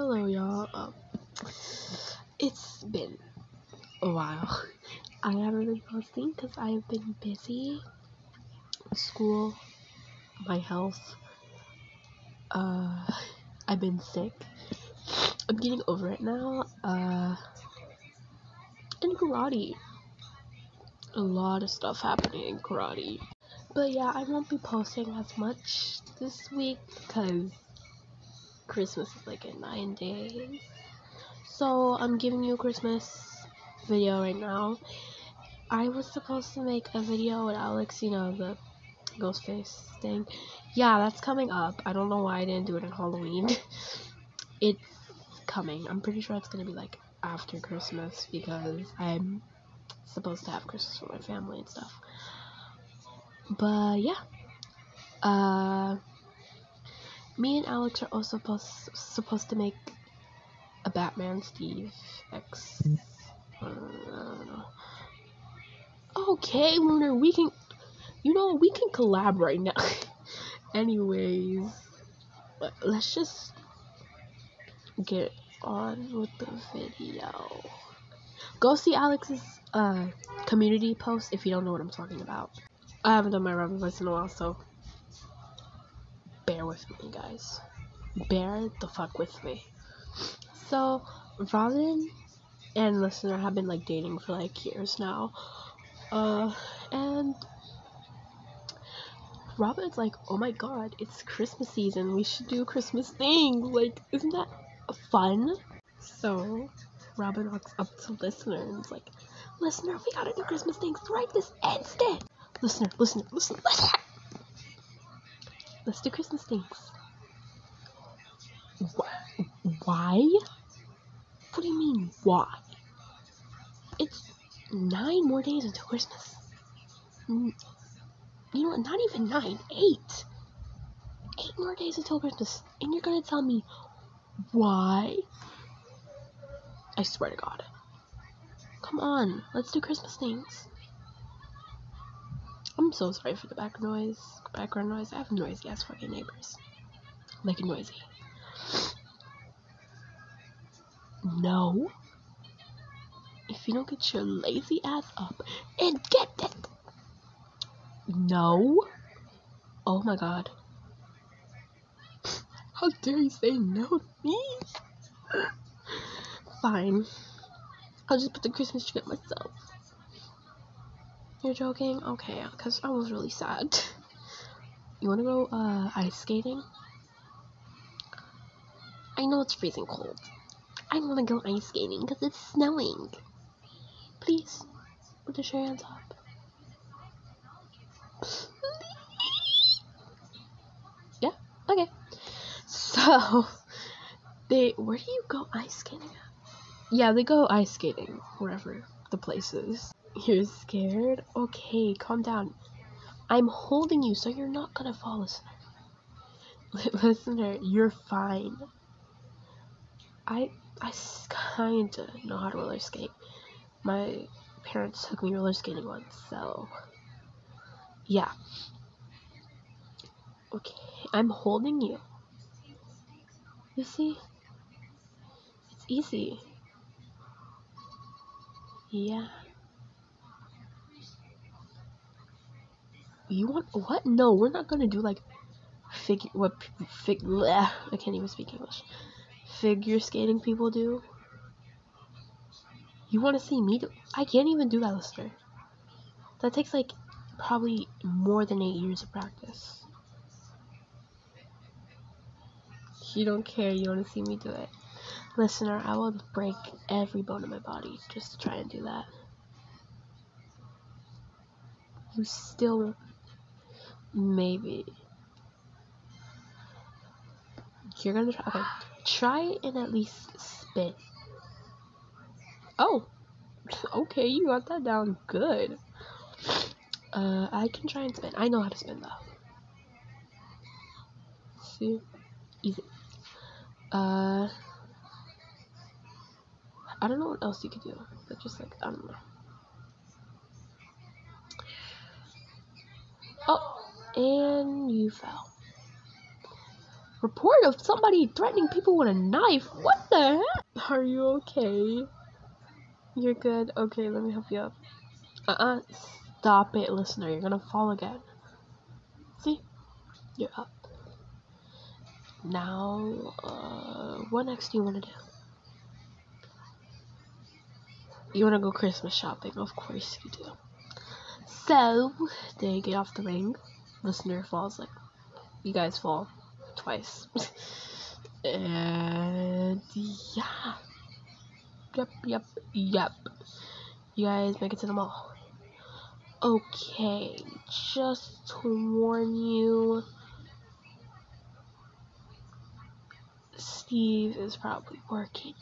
Hello, y'all. Um, it's been a while. I haven't been posting because I've been busy. School, my health. Uh, I've been sick. I'm getting over it now. Uh, and karate. A lot of stuff happening in karate. But yeah, I won't be posting as much this week because Christmas is like in nine days. So I'm giving you a Christmas video right now. I was supposed to make a video with Alex, you know, the ghost face thing. Yeah, that's coming up. I don't know why I didn't do it on Halloween. it's coming. I'm pretty sure it's gonna be like after Christmas because I'm supposed to have Christmas with my family and stuff. But yeah. Uh me and Alex are also supposed supposed to make a Batman Steve X. Uh, okay, Lunar, we can. You know, we can collaborate now. Anyways, let's just get on with the video. Go see Alex's uh, community post if you don't know what I'm talking about. I haven't done my Robin voice in a while, so bear with me, guys. Bear the fuck with me. So, Robin and Listener have been like dating for like years now. Uh, and Robin's like, oh my god, it's Christmas season. We should do Christmas things. Like, isn't that fun? So, Robin walks up to Listener and is like, Listener, we gotta do Christmas things right this instant. Listener, listener, listener, listener. Let's do Christmas things. Why? What do you mean, why? It's nine more days until Christmas. You know what? Not even nine, eight. Eight more days until Christmas. And you're gonna tell me why? I swear to God. Come on, let's do Christmas things. I'm so sorry for the back noise, background noise. I have noisy ass fucking neighbors. Like noisy. No. If you don't get your lazy ass up and get it. No. Oh my god. How dare you say no to me? Fine. I'll just put the Christmas tree up myself. You're joking? Okay, because I was really sad. You wanna go uh, ice skating? I know it's freezing cold. I wanna go ice skating because it's snowing. Please, put the hands up. yeah, okay. So, they, where do you go ice skating at? Yeah, they go ice skating wherever the place is. You're scared? Okay, calm down. I'm holding you so you're not gonna fall asleep. Listener, you're fine. I I kinda know how to roller skate. My parents took me roller skating once, so yeah. Okay, I'm holding you. You see? It's easy. Yeah. You want what? No, we're not gonna do like figure what fig. I can't even speak English. Figure skating people do. You want to see me do? I can't even do that, listener. That takes like probably more than eight years of practice. You don't care. You want to see me do it, listener. I will break every bone in my body just to try and do that. You still Maybe. You're gonna try. Okay. Try and at least spin. Oh. Okay, you got that down good. Uh, I can try and spin. I know how to spin though. See? Easy. Uh. I don't know what else you could do. But just like, I don't know. Oh and you fell. report of somebody threatening people with a knife. What the heck? Are you okay? You're good? Okay, let me help you up. Uh-uh. Stop it, listener. You're gonna fall again. See? You're up. Now, uh, what next do you want to do? You want to go Christmas shopping? Of course you do. So, they get off the ring. Listener falls like, you guys fall twice. and yeah. Yep, yep, yep. You guys make it to the mall. Okay, just to warn you, Steve is probably working.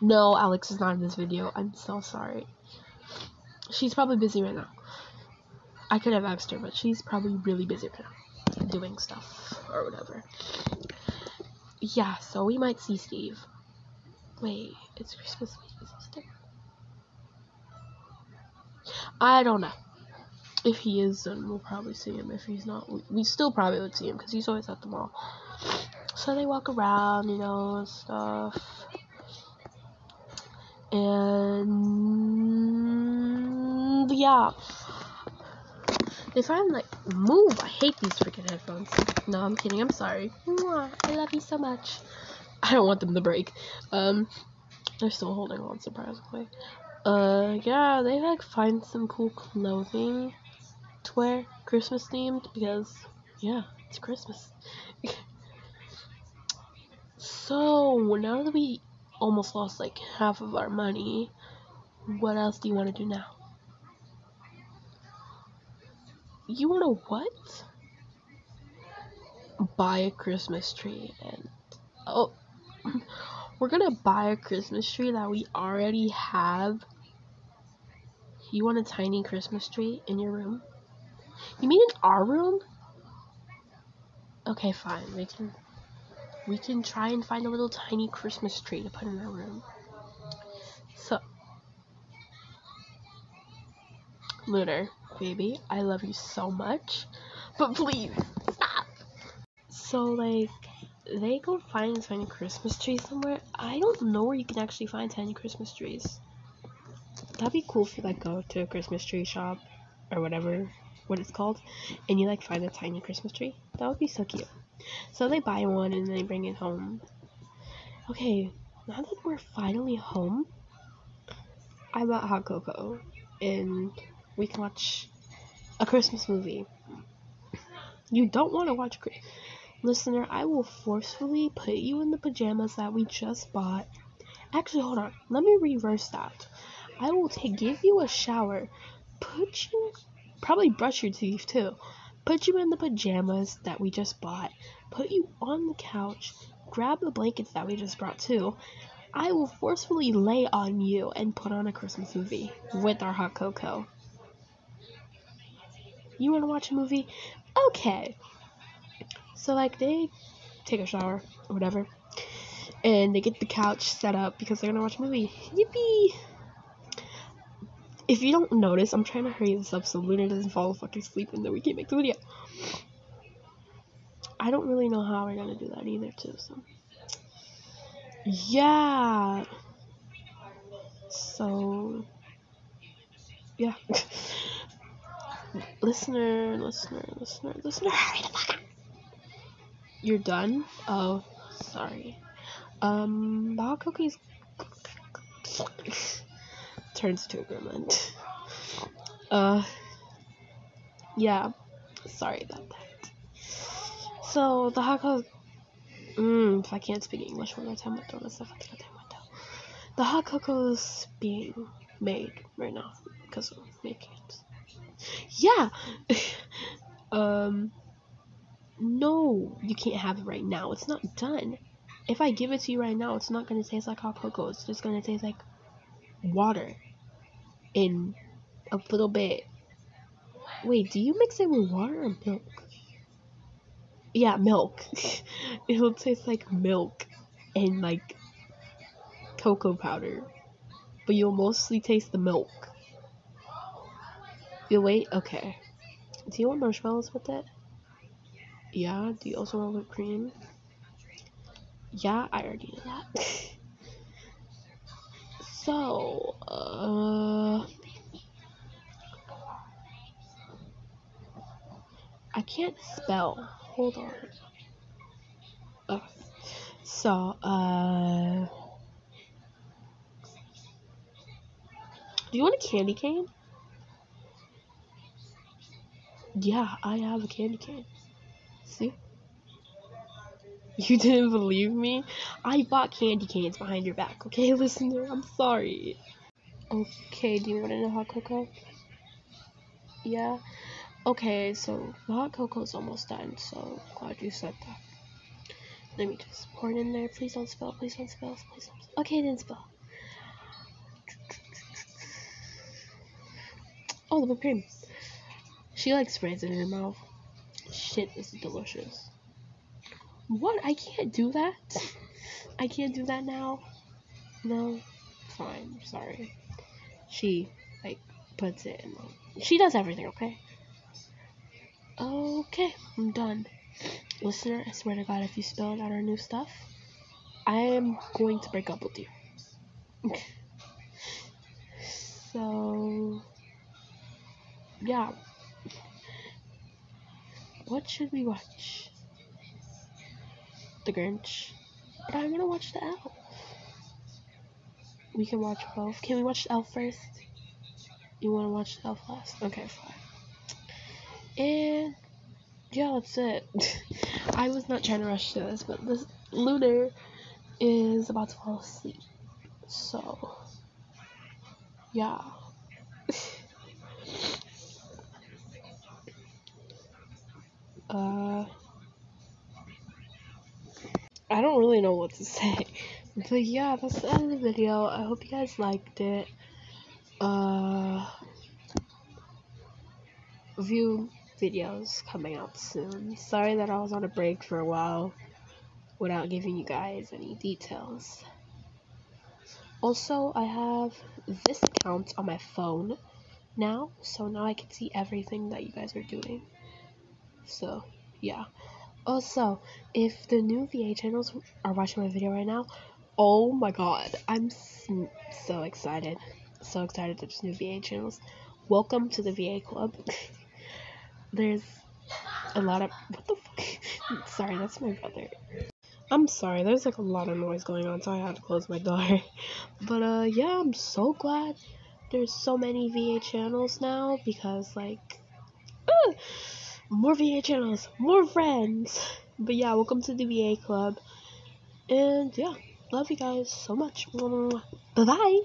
No, Alex is not in this video. I'm so sorry. She's probably busy right now. I could have asked her, but she's probably really busy. Doing stuff or whatever. Yeah, so we might see Steve. Wait, it's Christmas week. Is this? I don't know. If he is, then we'll probably see him. If he's not, we, we still probably would see him because he's always at the mall. So they walk around, you know, and stuff. And yeah. They find like move. I hate these freaking headphones. No, I'm kidding. I'm sorry. I love you so much. I don't want them to break. Um, they're still holding on surprisingly. Uh, yeah, they like find some cool clothing to wear, Christmas themed, because yeah, it's Christmas. so now that we almost lost like half of our money, what else do you want to do now? You want to what? Buy a Christmas tree and oh we're gonna buy a Christmas tree that we already have. You want a tiny Christmas tree in your room? You mean in our room? Okay, fine. We can we can try and find a little tiny Christmas tree to put in our room. So Lunar, baby, I love you so much. But please stop. So like they go find tiny Christmas trees somewhere. I don't know where you can actually find tiny Christmas trees. That'd be cool if you like go to a Christmas tree shop or whatever what it's called and you like find a tiny Christmas tree. That would be so cute. So they buy one and then they bring it home. Okay, now that we're finally home, I bought hot cocoa and we can watch a Christmas movie. You don't want to watch Listener, I will forcefully put you in the pajamas that we just bought. Actually, hold on. Let me reverse that. I will give you a shower, put you, probably brush your teeth too, put you in the pajamas that we just bought, put you on the couch, grab the blankets that we just brought too. I will forcefully lay on you and put on a Christmas movie with our hot cocoa. You want to watch a movie? Okay. So like they take a shower or whatever, and they get the couch set up because they're gonna watch a movie. Yippee! If you don't notice, I'm trying to hurry this up so Luna doesn't fall fucking asleep and then we can't make the video. I don't really know how we're gonna do that either too, so yeah. So yeah. listener, listener, listener, listener, hurry the fuck up. You're done? Oh, sorry. Um, Bao Cookies turns to a gremlin. Uh, yeah, sorry about that. So, the hot cocoa. Mmm, if I can't speak English one more time, I'll throw myself out the window. The hot cocoa is being made right now because of making it. Yeah! um, no, you can't have it right now. It's not done. If I give it to you right now, it's not going to taste like hot cocoa. It's just going to taste like water in a little bit. Wait, do you mix it with water or milk? Yeah, milk. It'll taste like milk and like cocoa powder. But you'll mostly taste the milk. You wait? Okay. Do you want marshmallows with it? Yeah, do you also want whipped cream? Yeah, I already knew that. so, uh. I can't spell. Hold on. So, uh. Do you want a candy cane? Yeah, I have a candy cane. See? You didn't believe me? I bought candy canes behind your back, okay, listener? I'm sorry. Okay, do you want to know hot cocoa? Yeah? Okay, so hot cocoa's almost done, so glad you said that. Let me just pour it in there. Please don't spill, please don't spill, please don't spill. Okay, didn't spill. Oh, the whipped cream. She like sprays it in her mouth. Shit, this is delicious. What? I can't do that? I can't do that now? No? Fine, sorry. She, like, puts it in. She does everything, okay? Okay, I'm done. Listener, I swear to God, if you spill on our new stuff, I am going to break up with you. so, yeah. What should we watch? The Grinch. But I want to watch the Elf. We can watch both. Can we watch the Elf first? You want to watch the Elf last? Okay, fine. And yeah, that's it. I was not trying to rush to this, but this Lunar is about to fall asleep. So, yeah. Uh. I don't really know what to say. But yeah, that's the end of the video. I hope you guys liked it. Uh, view videos coming out soon. Sorry that I was on a break for a while without giving you guys any details. Also, I have this account on my phone now, so now I can see everything that you guys are doing. So, yeah. Also, if the new VA channels are watching my video right now, oh my god, I'm so excited. So excited that there's new VA channels. Welcome to the VA club. there's a lot of. What the fuck? sorry, that's my brother. I'm sorry, there's like a lot of noise going on, so I had to close my door. But uh, yeah, I'm so glad there's so many VA channels now because like. Uh, more VA channels, more friends. But yeah, welcome to the VA club. And yeah, love you guys so much. Bye bye.